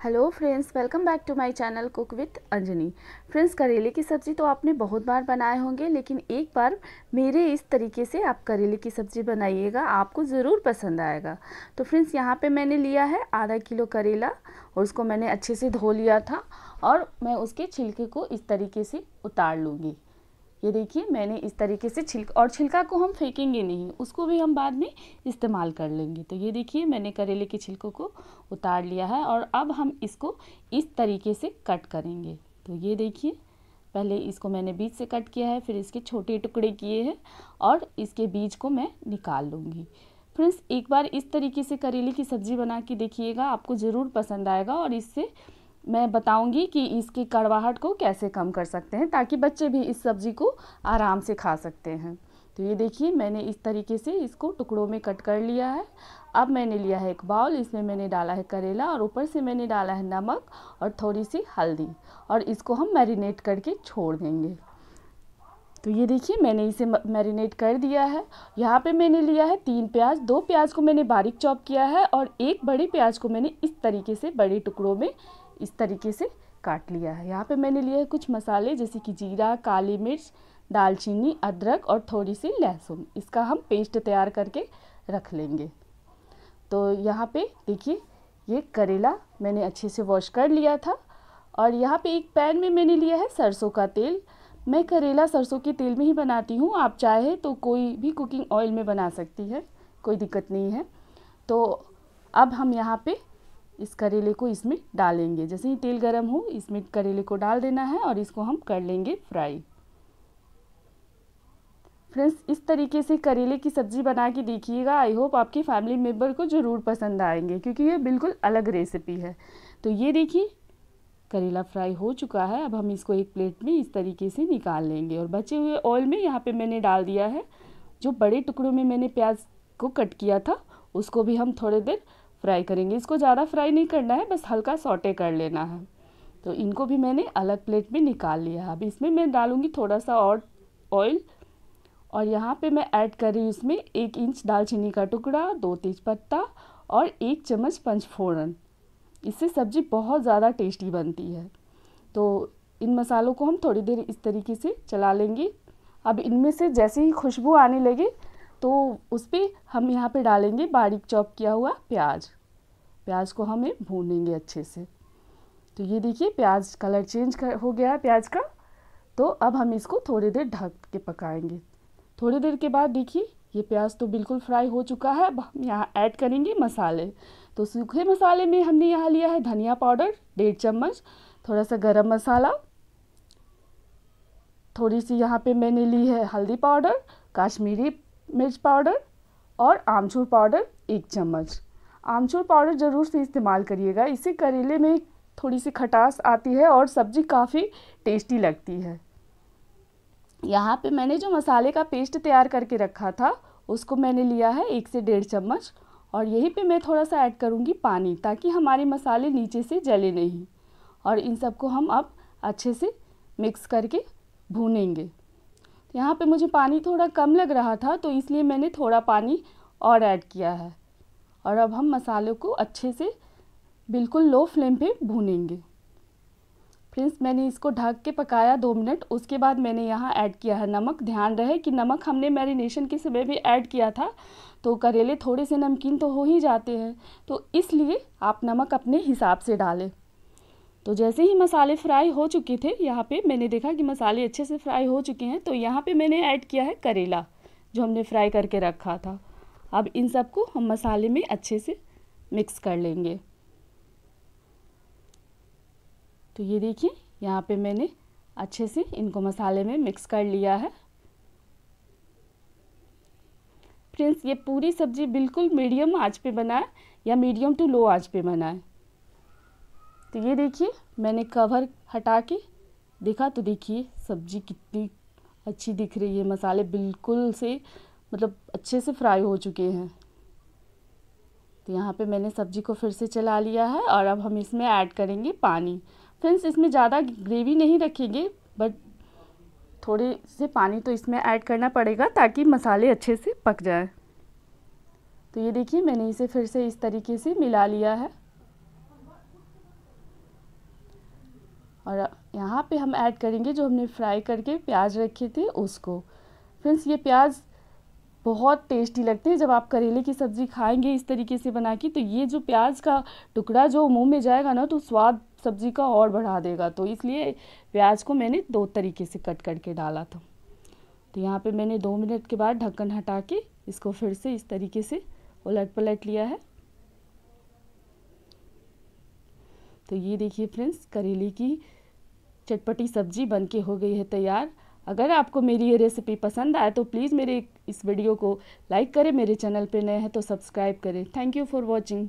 Hello friends welcome back to my channel cook with Anjani friends करेले की सब्ज़ी तो आपने बहुत बार बनाए होंगे, लेकिन एक बार मेरे इस तरीके से आप करेले की सब्ज़ी बनाइएगा, आपको ज़रूर पसंद आएगा। तो फ्रेंड्स यहाँ पे मैंने लिया है आधा किलो करेला, और उसको मैंने अच्छे से धो लिया था, और मैं उसके छिलके को इस तरीके से उतार लूँगी। ये देखिए, मैंने इस तरीके से छिलका और छिलका को हम फेंकेंगे नहीं, उसको भी हम बाद में इस्तेमाल कर लेंगे। तो ये देखिए, मैंने करेले के छिलकों को उतार लिया है और अब हम इसको इस तरीके से कट करेंगे। तो ये देखिए, पहले इसको मैंने बीज से कट किया है, फिर इसके छोटे टुकड़े किए हैं और इसके बीज को मैं निकाल लूँगी। फ्रेंड्स, एक बार इस तरीके से करेले की सब्ज़ी बना के देखिएगा, आपको ज़रूर पसंद आएगा और इससे मैं बताऊँगी कि इसकी कड़वाहट को कैसे कम कर सकते हैं ताकि बच्चे भी इस सब्ज़ी को आराम से खा सकते हैं। तो ये देखिए, मैंने इस तरीके से इसको टुकड़ों में कट कर लिया है। अब मैंने लिया है एक बाउल, इसमें मैंने डाला है करेला और ऊपर से मैंने डाला है नमक और थोड़ी सी हल्दी और इसको हम मैरिनेट करके छोड़ देंगे। तो ये देखिए, मैंने इसे मैरिनेट कर दिया है। यहाँ पे मैंने लिया है तीन प्याज, दो प्याज को मैंने बारीक चॉप किया है और एक बड़े प्याज को मैंने इस तरीके से बड़े टुकड़ों में इस तरीके से काट लिया है। यहाँ पे मैंने लिया है कुछ मसाले, जैसे कि जीरा, काली मिर्च, दालचीनी, अदरक और थोड़ी सी लहसुन। इसका हम पेस्ट तैयार करके रख लेंगे। तो यहाँ पे देखिए, ये करेला मैंने अच्छे से वॉश कर लिया था और यहाँ पे एक पैन में मैंने लिया है सरसों का तेल। मैं करेला सरसों के तेल में ही बनाती हूँ। आप चाहे तो कोई भी कुकिंग ऑयल में बना सकती है, कोई दिक्कत नहीं है। तो अब हम यहाँ पे इस करेले को इसमें डालेंगे। जैसे ही तेल गर्म हो, इसमें करेले को डाल देना है और इसको हम कर लेंगे फ्राई। फ्रेंड्स, इस तरीके से करेले की सब्ज़ी बना के देखिएगा। आई होप आपकी फैमिली मेंबर को ज़रूर पसंद आएँगे, क्योंकि ये बिल्कुल अलग रेसिपी है। तो ये देखिए, करेला फ्राई हो चुका है। अब हम इसको एक प्लेट में इस तरीके से निकाल लेंगे और बचे हुए ऑयल में यहाँ पे मैंने डाल दिया है। जो बड़े टुकड़ों में मैंने प्याज को कट किया था, उसको भी हम थोड़ी देर फ्राई करेंगे। इसको ज़्यादा फ्राई नहीं करना है, बस हल्का सॉटे कर लेना है। तो इनको भी मैंने अलग प्लेट में निकाल लिया है। अब इसमें मैं डालूँगी थोड़ा सा और ऑयल। और यहाँ पे मैं ऐड कर रही हूँ इसमें एक इंच दालचीनी का टुकड़ा, दो तेज पत्ता और एक चम्मच पंचफोड़न इससे सब्ज़ी बहुत ज़्यादा टेस्टी बनती है। तो इन मसालों को हम थोड़ी देर इस तरीके से चला लेंगे। अब इनमें से जैसे ही खुशबू आने लगे तो उस पर हम यहाँ पे डालेंगे बारीक चॉप किया हुआ प्याज। प्याज को हमें भूनेंगे अच्छे से। तो ये देखिए, प्याज कलर चेंज कर, हो गया है प्याज का। तो अब हम इसको थोड़ी देर ढक के पकाएँगे। थोड़ी देर के बाद देखिए, ये प्याज तो बिल्कुल फ्राई हो चुका है। अब हम यहाँ ऐड करेंगे मसाले। तो सूखे मसाले में हमने यहाँ लिया है धनिया पाउडर, डेढ़ चम्मच, थोड़ा सा गरम मसाला। थोड़ी सी यहाँ पे मैंने ली है हल्दी पाउडर, काश्मीरी मिर्च पाउडर और आमचूर पाउडर एक चम्मच। आमचूर पाउडर ज़रूर से इस्तेमाल करिएगा। इससे करेले में थोड़ी सी खटास आती है और सब्ज़ी काफ़ी टेस्टी लगती है। यहाँ पे मैंने जो मसाले का पेस्ट तैयार करके रखा था, उसको मैंने लिया है एक से डेढ़ चम्मच। और यहीं पे मैं थोड़ा सा ऐड करूँगी पानी, ताकि हमारे मसाले नीचे से जले नहीं। और इन सबको हम अब अच्छे से मिक्स करके भूनेंगे। यहाँ पे मुझे पानी थोड़ा कम लग रहा था तो इसलिए मैंने थोड़ा पानी और ऐड किया है। और अब हम मसालों को अच्छे से बिल्कुल लो फ्लेम पे भूनेंगे। फ्रेंड्स, मैंने इसको ढक के पकाया दो मिनट, उसके बाद मैंने यहाँ ऐड किया है नमक। ध्यान रहे कि नमक हमने मैरिनेशन के समय भी ऐड किया था तो करेले थोड़े से नमकीन तो हो ही जाते हैं तो इसलिए आप नमक अपने हिसाब से डालें। तो जैसे ही मसाले फ्राई हो चुके थे, यहाँ पे मैंने देखा कि मसाले अच्छे से फ्राई हो चुके हैं तो यहाँ पे मैंने ऐड किया है करेला, जो हमने फ्राई करके रखा था। अब इन सबको हम मसाले में अच्छे से मिक्स कर लेंगे। तो ये देखिए, यहाँ पे मैंने अच्छे से इनको मसाले में मिक्स कर लिया है। फ्रेंड्स, ये पूरी सब्ज़ी बिल्कुल मीडियम आँच पे बनाए या मीडियम टू लो आँच पे बनाए। तो ये देखिए, मैंने कवर हटा के देखा तो देखिए, सब्ज़ी कितनी अच्छी दिख रही है। मसाले बिल्कुल से मतलब अच्छे से फ्राई हो चुके हैं। तो यहाँ पे मैंने सब्ज़ी को फिर से चला लिया है और अब हम इसमें ऐड करेंगे पानी। फ्रेंड्स इसमें ज़्यादा ग्रेवी नहीं रखेंगे बट थोड़े से पानी तो इसमें ऐड करना पड़ेगा ताकि मसाले अच्छे से पक जाए। तो ये देखिए, मैंने इसे फिर से इस तरीके से मिला लिया है। और यहाँ पे हम ऐड करेंगे जो हमने फ्राई करके प्याज रखे थे उसको। फ्रेंड्स ये प्याज बहुत टेस्टी लगते हैं। जब आप करेले की सब्ज़ी खाएँगे इस तरीके से बना के तो ये जो प्याज का टुकड़ा जो मुँह में जाएगा ना तो स्वाद सब्ज़ी का और बढ़ा देगा। तो इसलिए प्याज को मैंने दो तरीके से कट करके डाला था। तो यहाँ पे मैंने दो मिनट के बाद ढक्कन हटा के इसको फिर से इस तरीके से उलट पलट लिया है। तो ये देखिए फ्रेंड्स करेले की चटपटी सब्ज़ी बनके हो गई है तैयार। अगर आपको मेरी ये रेसिपी पसंद आए तो प्लीज़ मेरे इस वीडियो को लाइक करें, मेरे चैनल पे नए हैं तो सब्सक्राइब करें। Thank you for watching